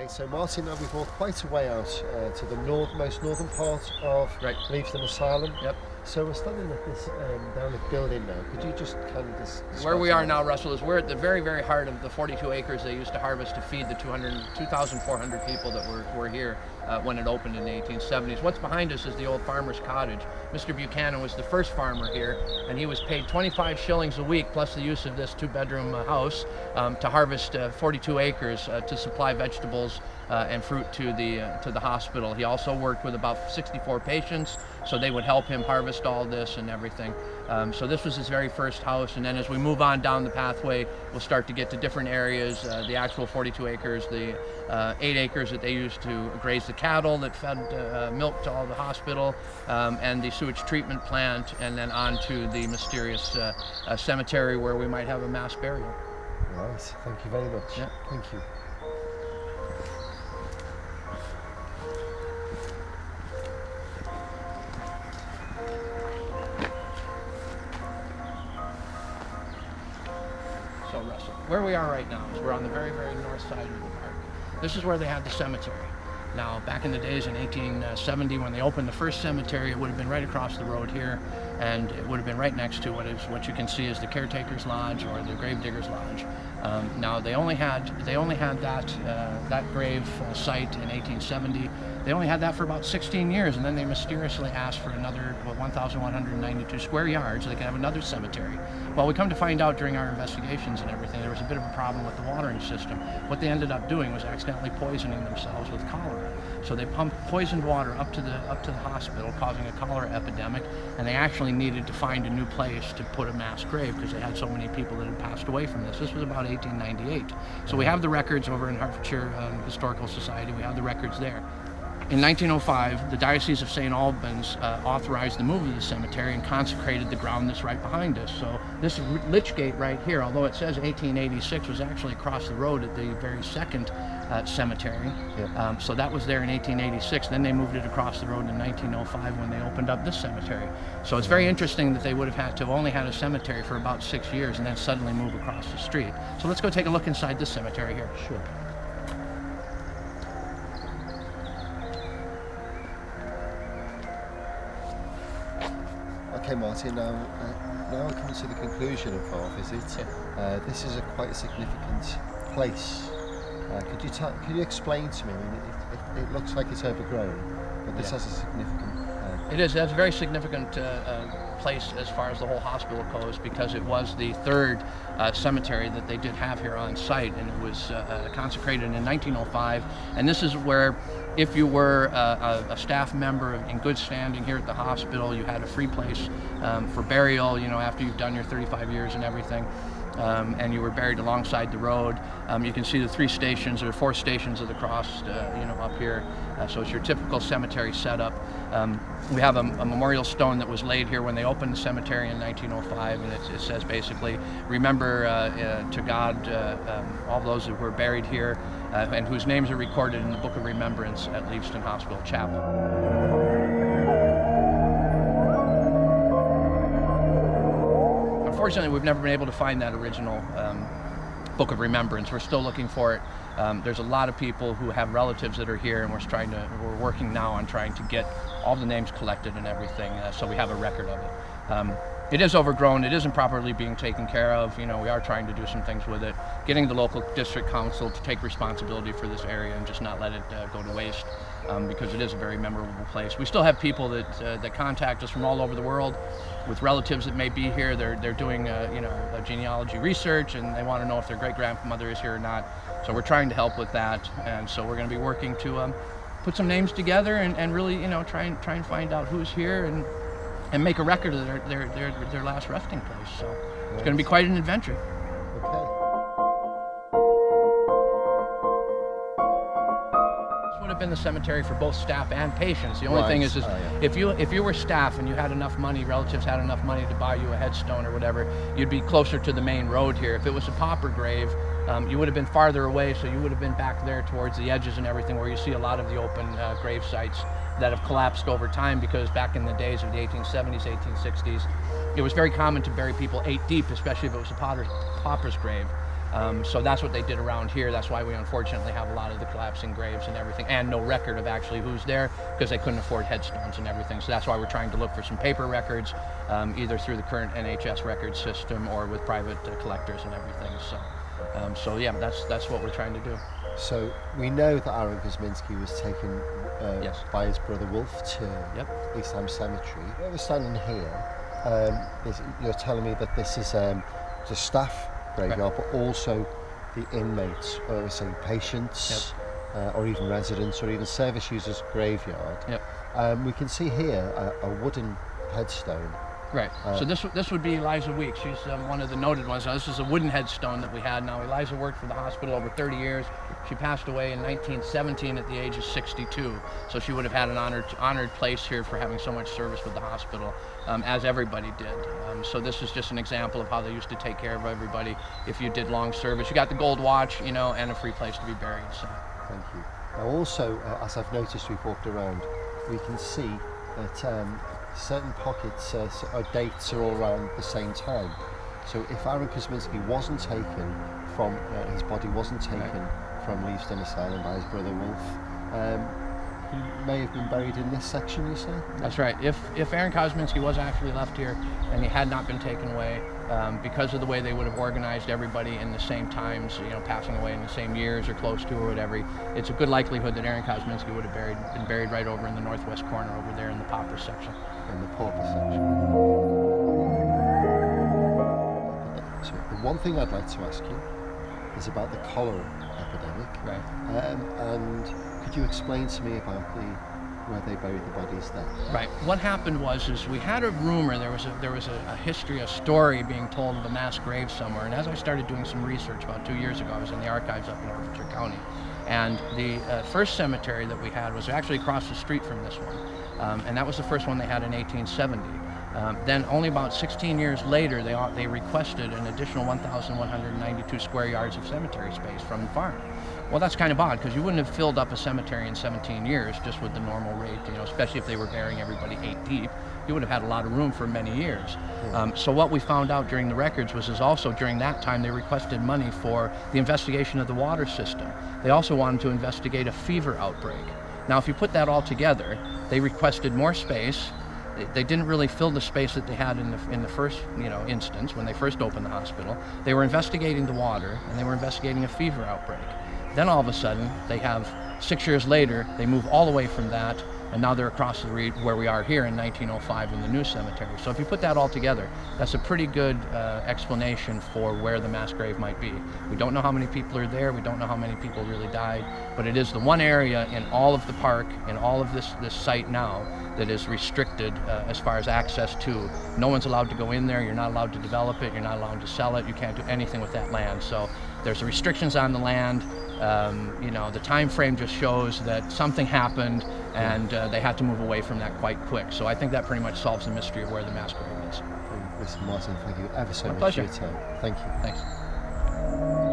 Okay, so Martin now we've walked quite a way out uh, to the north, most northern part of right. Leavesden Asylum. Yep. So we're standing at this um, down the building now. Could you just kind of dis- Where we are now, Russell, is we're at the very, very heart of the 42 acres they used to harvest to feed the 200, 2,400 people that were, were here uh, when it opened in the 1870s. What's behind us is the old farmer's cottage. Mr. Buchanan was the first farmer here, and he was paid 25 shillings a week plus the use of this two-bedroom uh, house um, to harvest uh, 42 acres uh, to supply vegetables uh, and fruit to the uh, to the hospital. He also worked with about 64 patients, so they would help him harvest all this and everything. Um, so this was his very first house, and then as we move on down the pathway, we'll start to get to different areas. Uh, the actual 42 acres, the uh, eight acres that they used to graze the cattle that fed uh, milk to all the hospital, um, and the sewage treatment plant, and then on to the mysterious uh, uh, cemetery where we might have a mass burial. Nice, thank you very much. Yeah. Thank you. Where we are right now is we're on the very, very north side of the park. This is where they had the cemetery. Now, back in the days in 1870, when they opened the first cemetery, it would have been right across the road here, and it would have been right next to what is what you can see is the caretaker's lodge or the gravedigger's lodge. Um, now, they only had they only had that uh, that grave uh, site in 1870. They only had that for about 16 years, and then they mysteriously asked for another what, 1,192 square yards. So they could have another cemetery. Well, we come to find out during our investigations and everything, there was a bit of a problem with the watering system. What they ended up doing was accidentally poisoning themselves with cholera. So they pumped poisoned water up to the up to the hospital, causing a cholera epidemic, and they actually needed to find a new place to put a mass grave because they had so many people that had passed away from this. This was about 1898. So we have the records over in Hertfordshire um, Historical Society. We have the records there. In 1905, the Diocese of St. Albans uh, authorized the move of the cemetery and consecrated the ground that's right behind us. So this Lich Gate right here, although it says 1886, was actually across the road at the very second uh, cemetery. Yeah. Um, so that was there in 1886. Then they moved it across the road in 1905 when they opened up this cemetery. So it's very interesting that they would have had to have only had a cemetery for about six years and then suddenly move across the street. So let's go take a look inside this cemetery here. Sure. Okay, Martin. Now, uh, now coming to the conclusion of our visit. Uh, this is a quite significant place. Uh, could you could you explain to me? I mean, it, it, it looks like it's overgrown, but this Yeah. has a significant. Uh, It is. That's a very significant uh, uh, place as far as the whole hospital goes because it was the third uh, cemetery that they did have here on site, and it was uh, consecrated in 1905. And this is where, if you were uh, a, a staff member in good standing here at the hospital, you had a free place um, for burial. You know, after you've done your 35 years and everything. Um, and you were buried alongside the road. Um, you can see the three stations or four stations of the cross, uh, you know, up here. Uh, so it's your typical cemetery setup. Um, we have a, a memorial stone that was laid here when they opened the cemetery in 1905, and it, it says basically, remember uh, uh, to God uh, um, all those who were buried here uh, and whose names are recorded in the Book of Remembrance at Leavesden Hospital Chapel. Unfortunately, we've never been able to find that original um, Book of Remembrance. We're still looking for it. Um, there's a lot of people who have relatives that are here, and we're trying to. We're working now on trying to get all the names collected and everything, uh, so we have a record of it. Um, it is overgrown. It isn't properly being taken care of. You know, we are trying to do some things with it. Getting the local district council to take responsibility for this area and just not let it uh, go to waste, um, because it is a very memorable place. We still have people that uh, that contact us from all over the world, with relatives that may be here. They're they're doing uh, you know a genealogy research and they want to know if their great grandmother is here or not. So we're trying to help with that, and so we're going to be working to um, put some names together and, and really you know try and try and find out who's here and and make a record of their their their, their last resting place. So it's going to be quite an adventure. Would the cemetery for both staff and patients. The only thing is, is Oh, yeah. if you if you were staff and you had enough money, relatives had enough money to buy you a headstone or whatever, you'd be closer to the main road here. If it was a pauper grave, um, you would have been farther away, so you would have been back there towards the edges and everything, where you see a lot of the open uh, grave sites that have collapsed over time because back in the days of the 1870s, 1860s, it was very common to bury people eight deep, especially if it was a pauper's grave. Um, so that's what they did around here. That's why we unfortunately have a lot of the collapsing graves and everything, and no record of actually who's there because they couldn't afford headstones and everything. So that's why we're trying to look for some paper records, um, either through the current NHS record system or with private uh, collectors and everything. So, um, so yeah, that's that's what we're trying to do. So we know that Aaron Kosminski was taken uh, Yes. by his brother Wolf to Yep. East Ham Cemetery. We're standing here, um, you're telling me that this is um, the staff graveyard, but also the inmates, or say patients, uh, or even residents, or even service users' graveyard. Yep. Um, we can see here a, a wooden headstone. Right. Uh, so this this would be Eliza Weeks. She's um, one of the noted ones. Now, this is a wooden headstone that we had. Now Eliza worked for the hospital over 30 years. She passed away in 1917 at the age of 62. So she would have had an honored honored place here for having so much service with the hospital, um, as everybody did. Um, so this is just an example of how they used to take care of everybody. If you did long service, you got the gold watch, you know, and a free place to be buried. So. Thank you. Now also, uh, as I've noticed we've walked around, we can see that um, certain pockets uh, s- dates are all around the same time. So if Aaron Kosminski wasn't taken from, uh, his body wasn't taken from Leavesden Asylum by his brother Wolf, um, he may have been buried in this section, you say? That's right. If if Aaron Kosminski was actually left here and he had not been taken away, um, because of the way they would have organized everybody in the same times, you know, passing away in the same years or close to or whatever, it's a good likelihood that Aaron Kosminski would have buried, been buried right over in the northwest corner over there in the pauper section. in the pauper section. So the one thing I'd like to ask you is about the cholera epidemic. Right. Um, and could you explain to me about the where they buried the bodies there? Right. What happened was, is we had a rumor. There was a there was a, a history, a story being told of a mass grave somewhere. And as I started doing some research about two years ago, I was in the archives up in Hertfordshire County, and the uh, first cemetery that we had was actually across the street from this one, um, and that was the first one they had in 1870. Um, then only about 16 years later, they they requested an additional 1,192 square yards of cemetery space from the farm. Well, that's kind of odd because you wouldn't have filled up a cemetery in 17 years just with the normal rate, you know, especially if they were burying everybody eight deep. You would have had a lot of room for many years. Um, so what we found out during the records was is also during that time they requested money for the investigation of the water system. They also wanted to investigate a fever outbreak. Now, if you put that all together, they requested more space. They- didn't really fill the space that they had in the in the first you know instance when they first opened the hospital. They were investigating the water and they were investigating a fever outbreak. Then all of a sudden, they have six years later, they move all the way from that, and now they're across the re- where we are here in 1905 in the new cemetery. So if you put that all together, that's a pretty good uh, explanation for where the mass grave might be. We don't know how many people are there. We don't know how many people really died, but it is the one area in all of the park, in all of this this site now, that is restricted uh, as far as access to. No one's allowed to go in there. You're not allowed to develop it. You're not allowed to sell it. You can't do anything with that land. So there's restrictions on the land. Um, you know, the time frame just shows that something happened and uh, they had to move away from that quite quick. So I think that pretty much solves the mystery of where the mass grave is. Listen, Martin, thank you ever so My much pleasure. for your time. Thank you. Thanks.